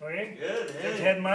Okay? Good, hey. your head in mine?